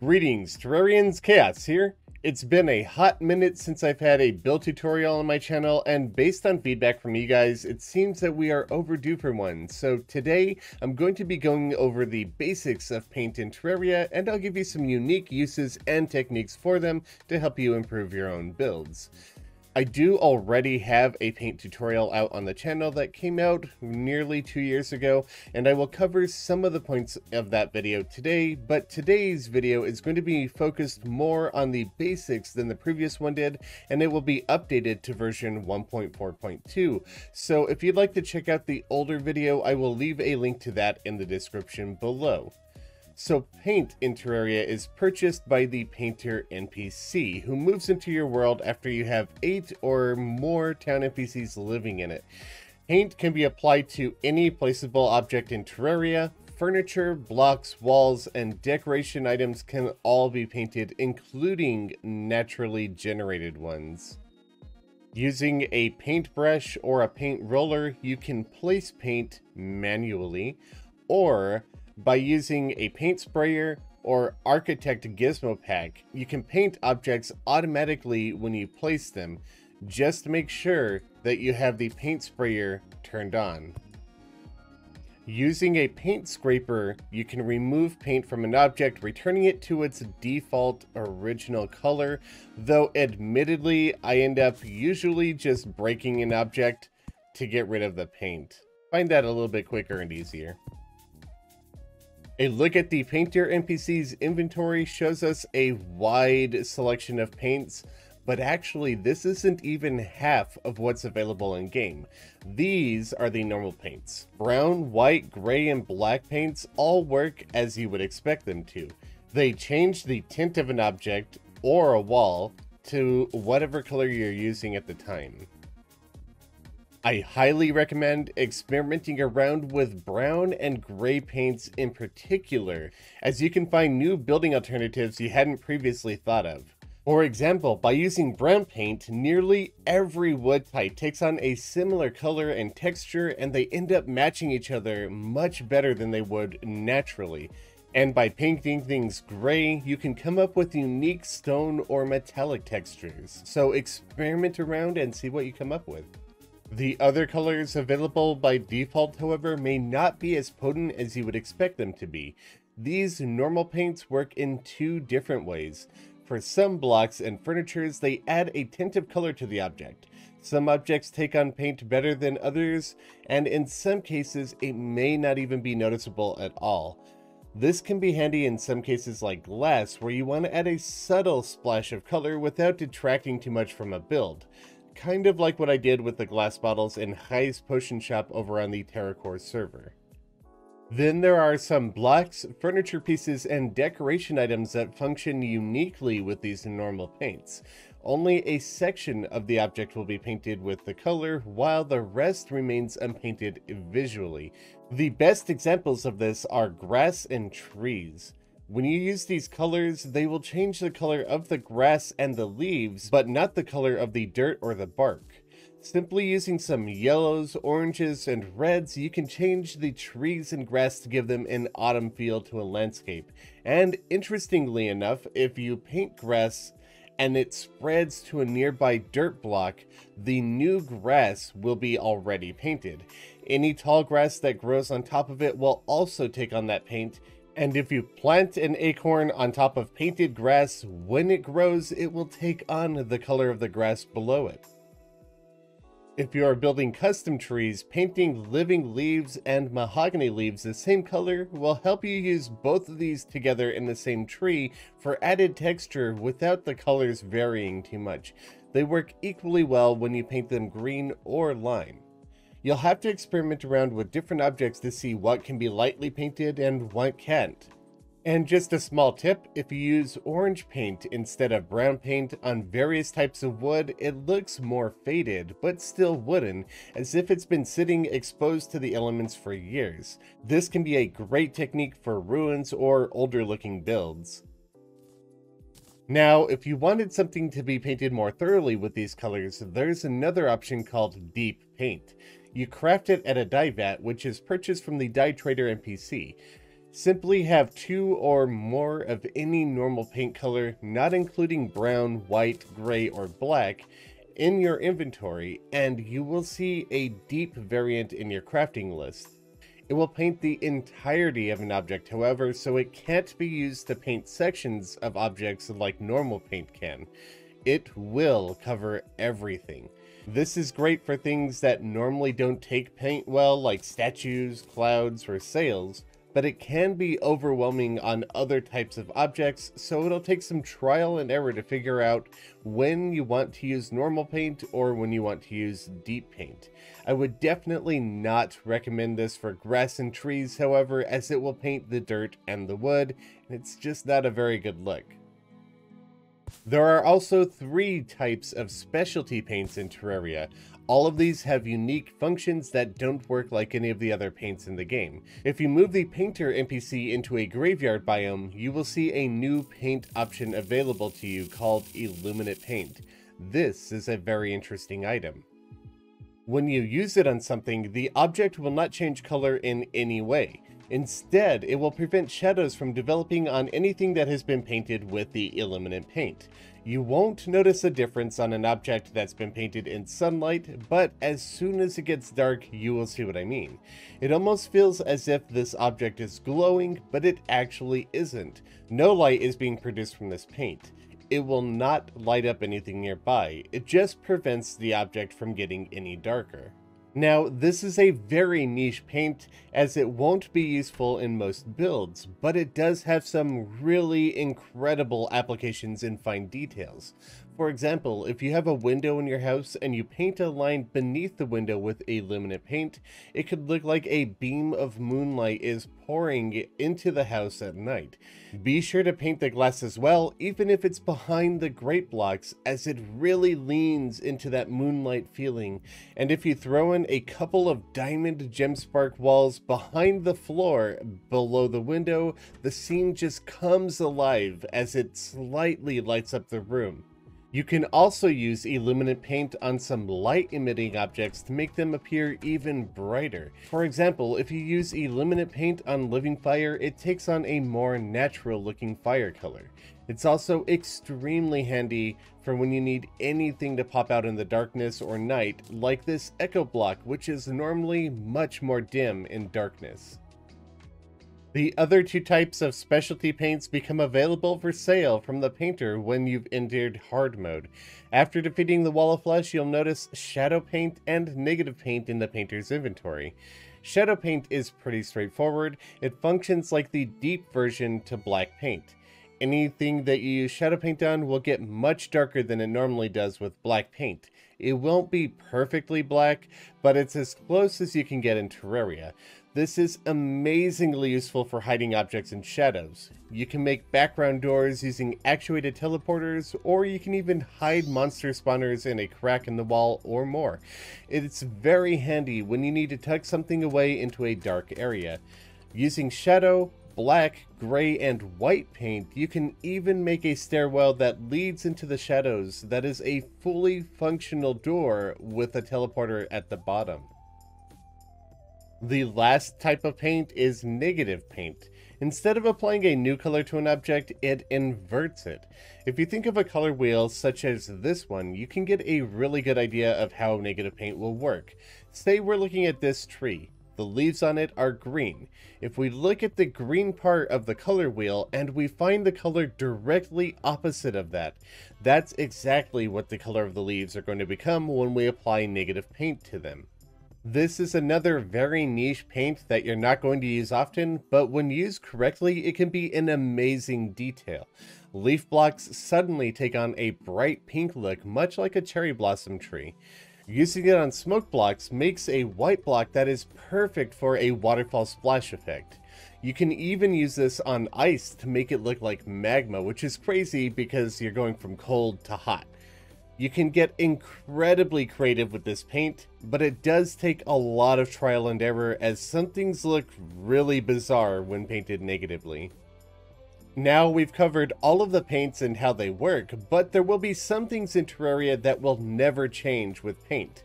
Greetings, Terrarians Khaios here. It's been a hot minute since I've had a build tutorial on my channel, and based on feedback from you guys, it seems that we are overdue for one. So today, I'm going to be going over the basics of paint in Terraria, and I'll give you some unique uses and techniques for them to help you improve your own builds. I do already have a paint tutorial out on the channel that came out nearly two years ago, and I will cover some of the points of that video today, but today's video is going to be focused more on the basics than the previous one did, and it will be updated to version 1.4.2. So if you'd like to check out the older video, I will leave a link to that in the description below. So paint in Terraria is purchased by the painter NPC, who moves into your world after you have 8 or more town NPCs living in it. Paint can be applied to any placeable object in Terraria. Furniture, blocks, walls, and decoration items can all be painted, including naturally generated ones. Using a paintbrush or a paint roller, you can place paint manually, or by using a paint sprayer or Architect Gizmo Pack, you can paint objects automatically when you place them. Just make sure that you have the paint sprayer turned on. Using a paint scraper, you can remove paint from an object, returning it to its default original color, though admittedly, I end up usually just breaking an object to get rid of the paint. Find that a little bit quicker and easier. A look at the Painter NPC's inventory shows us a wide selection of paints, but actually this isn't even half of what's available in game. These are the normal paints. Brown, white, gray, and black paints all work as you would expect them to. They change the tint of an object or a wall to whatever color you're using at the time. I highly recommend experimenting around with brown and gray paints in particular, as you can find new building alternatives you hadn't previously thought of. For example, by using brown paint, nearly every wood type takes on a similar color and texture and they end up matching each other much better than they would naturally. And by painting things gray, you can come up with unique stone or metallic textures. So experiment around and see what you come up with. The other colors available by default, however, may not be as potent as you would expect them to be. These normal paints work in two different ways. For some blocks and furnitures, they add a tint of color to the object. Some objects take on paint better than others, and in some cases, it may not even be noticeable at all. This can be handy in some cases like glass, where you want to add a subtle splash of color without detracting too much from a build kind of like what I did with the glass bottles in Hai's Potion Shop over on the TerraCore server. Then there are some blocks, furniture pieces, and decoration items that function uniquely with these normal paints. Only a section of the object will be painted with the color, while the rest remains unpainted visually. The best examples of this are grass and trees. When you use these colors, they will change the color of the grass and the leaves, but not the color of the dirt or the bark. Simply using some yellows, oranges, and reds, you can change the trees and grass to give them an autumn feel to a landscape. And interestingly enough, if you paint grass and it spreads to a nearby dirt block, the new grass will be already painted. Any tall grass that grows on top of it will also take on that paint, and if you plant an acorn on top of painted grass, when it grows, it will take on the color of the grass below it. If you are building custom trees, painting living leaves and mahogany leaves the same color will help you use both of these together in the same tree for added texture without the colors varying too much. They work equally well when you paint them green or lime. You'll have to experiment around with different objects to see what can be lightly painted and what can't. And just a small tip, if you use orange paint instead of brown paint on various types of wood, it looks more faded, but still wooden, as if it's been sitting exposed to the elements for years. This can be a great technique for ruins or older looking builds. Now, if you wanted something to be painted more thoroughly with these colors, there's another option called Deep Paint. You craft it at a dye vat, which is purchased from the Dye Trader NPC. Simply have two or more of any normal paint color, not including brown, white, gray, or black, in your inventory, and you will see a deep variant in your crafting list. It will paint the entirety of an object, however, so it can't be used to paint sections of objects like normal paint can. It will cover everything. This is great for things that normally don't take paint well, like statues, clouds, or sails, but it can be overwhelming on other types of objects, so it'll take some trial and error to figure out when you want to use normal paint or when you want to use deep paint. I would definitely not recommend this for grass and trees, however, as it will paint the dirt and the wood, and it's just not a very good look. There are also three types of specialty paints in Terraria, all of these have unique functions that don't work like any of the other paints in the game. If you move the painter NPC into a graveyard biome, you will see a new paint option available to you called Illuminant Paint. This is a very interesting item. When you use it on something, the object will not change color in any way. Instead, it will prevent shadows from developing on anything that has been painted with the Illuminant Paint. You won't notice a difference on an object that's been painted in sunlight, but as soon as it gets dark, you will see what I mean. It almost feels as if this object is glowing, but it actually isn't. No light is being produced from this paint. It will not light up anything nearby, it just prevents the object from getting any darker. Now, this is a very niche paint, as it won't be useful in most builds, but it does have some really incredible applications in fine details. For example, if you have a window in your house and you paint a line beneath the window with Illuminant paint, it could look like a beam of moonlight is pouring into the house at night. Be sure to paint the glass as well, even if it's behind the grate blocks, as it really leans into that moonlight feeling. And if you throw in a couple of diamond gemspark walls behind the floor below the window, the scene just comes alive as it slightly lights up the room. You can also use Illuminant Paint on some light-emitting objects to make them appear even brighter. For example, if you use Illuminant Paint on Living Fire, it takes on a more natural-looking fire color. It's also extremely handy for when you need anything to pop out in the darkness or night, like this Echo Block, which is normally much more dim in darkness. The other two types of specialty paints become available for sale from the painter when you've entered hard mode. After defeating the wall of flesh, you'll notice shadow paint and negative paint in the painter's inventory. Shadow paint is pretty straightforward. It functions like the deep version to black paint. Anything that you use shadow paint on will get much darker than it normally does with black paint. It won't be perfectly black, but it's as close as you can get in Terraria. This is amazingly useful for hiding objects in shadows. You can make background doors using actuated teleporters, or you can even hide monster spawners in a crack in the wall or more. It's very handy when you need to tuck something away into a dark area. Using shadow, black, gray, and white paint, you can even make a stairwell that leads into the shadows that is a fully functional door with a teleporter at the bottom. The last type of paint is negative paint. Instead of applying a new color to an object, it inverts it. If you think of a color wheel such as this one, you can get a really good idea of how negative paint will work. Say we're looking at this tree. The leaves on it are green. If we look at the green part of the color wheel and we find the color directly opposite of that, that's exactly what the color of the leaves are going to become when we apply negative paint to them. This is another very niche paint that you're not going to use often, but when used correctly, it can be an amazing detail. Leaf blocks suddenly take on a bright pink look, much like a cherry blossom tree. Using it on smoke blocks makes a white block that is perfect for a waterfall splash effect. You can even use this on ice to make it look like magma, which is crazy because you're going from cold to hot. You can get incredibly creative with this paint, but it does take a lot of trial and error as some things look really bizarre when painted negatively. Now we've covered all of the paints and how they work, but there will be some things in Terraria that will never change with paint.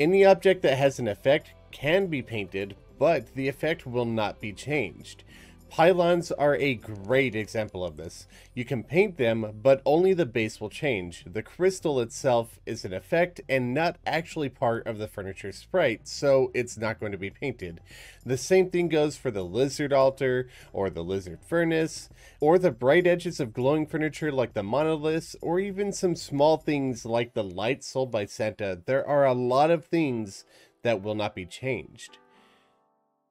Any object that has an effect can be painted, but the effect will not be changed. Pylons are a great example of this. You can paint them, but only the base will change. The crystal itself is an effect and not actually part of the furniture sprite, so it's not going to be painted. The same thing goes for the lizard altar, or the lizard furnace, or the bright edges of glowing furniture like the monoliths, or even some small things like the lights sold by Santa. There are a lot of things that will not be changed.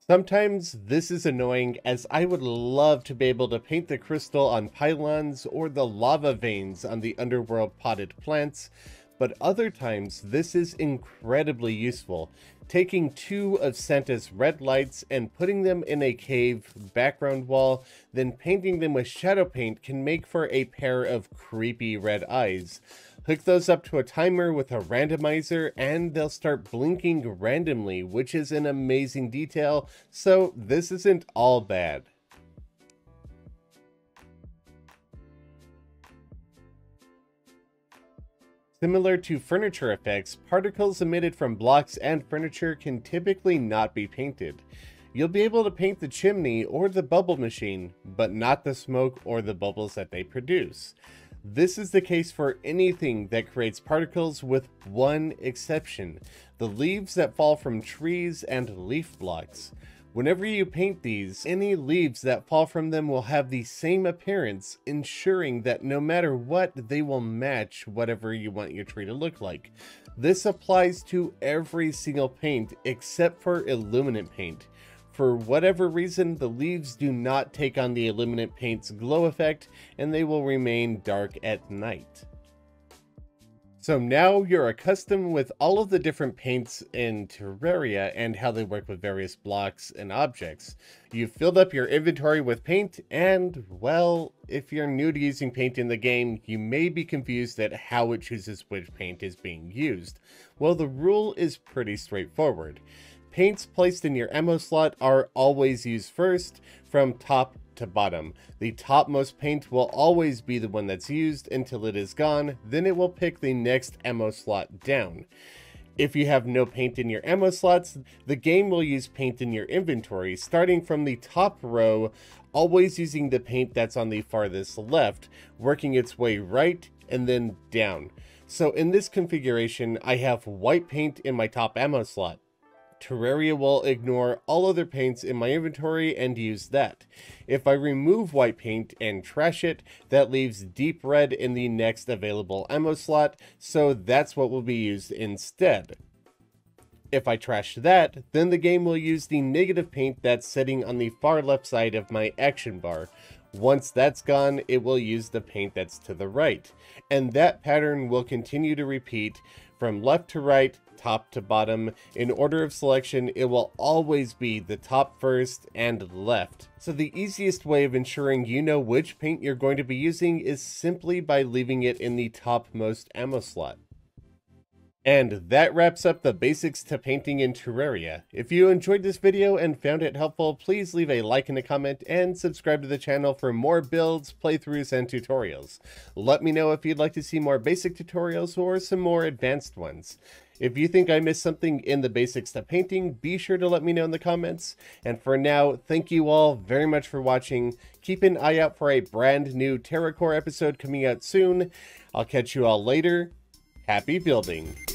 Sometimes this is annoying as I would love to be able to paint the crystal on pylons or the lava veins on the underworld potted plants, but other times this is incredibly useful. Taking two of Santa's red lights and putting them in a cave background wall, then painting them with shadow paint can make for a pair of creepy red eyes. Hook those up to a timer with a randomizer and they'll start blinking randomly, which is an amazing detail, so this isn't all bad. Similar to furniture effects, particles emitted from blocks and furniture can typically not be painted. You'll be able to paint the chimney or the bubble machine, but not the smoke or the bubbles that they produce. This is the case for anything that creates particles with one exception, the leaves that fall from trees and leaf blocks. Whenever you paint these, any leaves that fall from them will have the same appearance, ensuring that no matter what, they will match whatever you want your tree to look like. This applies to every single paint except for illuminant paint. For whatever reason, the leaves do not take on the Illuminant Paint's glow effect, and they will remain dark at night. So now you're accustomed with all of the different paints in Terraria and how they work with various blocks and objects. You've filled up your inventory with paint and, well, if you're new to using paint in the game, you may be confused at how it chooses which paint is being used. Well, the rule is pretty straightforward. Paints placed in your ammo slot are always used first, from top to bottom. The topmost paint will always be the one that's used until it is gone, then it will pick the next ammo slot down. If you have no paint in your ammo slots, the game will use paint in your inventory, starting from the top row, always using the paint that's on the farthest left, working its way right and then down. So in this configuration, I have white paint in my top ammo slot. Terraria will ignore all other paints in my inventory and use that. If I remove white paint and trash it, that leaves deep red in the next available ammo slot, so that's what will be used instead. If I trash that, then the game will use the negative paint that's sitting on the far left side of my action bar. Once that's gone, it will use the paint that's to the right. And that pattern will continue to repeat from left to right top to bottom. In order of selection, it will always be the top first and left. So the easiest way of ensuring you know which paint you're going to be using is simply by leaving it in the topmost ammo slot. And that wraps up the basics to painting in Terraria. If you enjoyed this video and found it helpful, please leave a like and a comment and subscribe to the channel for more builds, playthroughs, and tutorials. Let me know if you'd like to see more basic tutorials or some more advanced ones. If you think I missed something in the basics to painting, be sure to let me know in the comments. And for now, thank you all very much for watching. Keep an eye out for a brand new TerraCore episode coming out soon. I'll catch you all later. Happy building!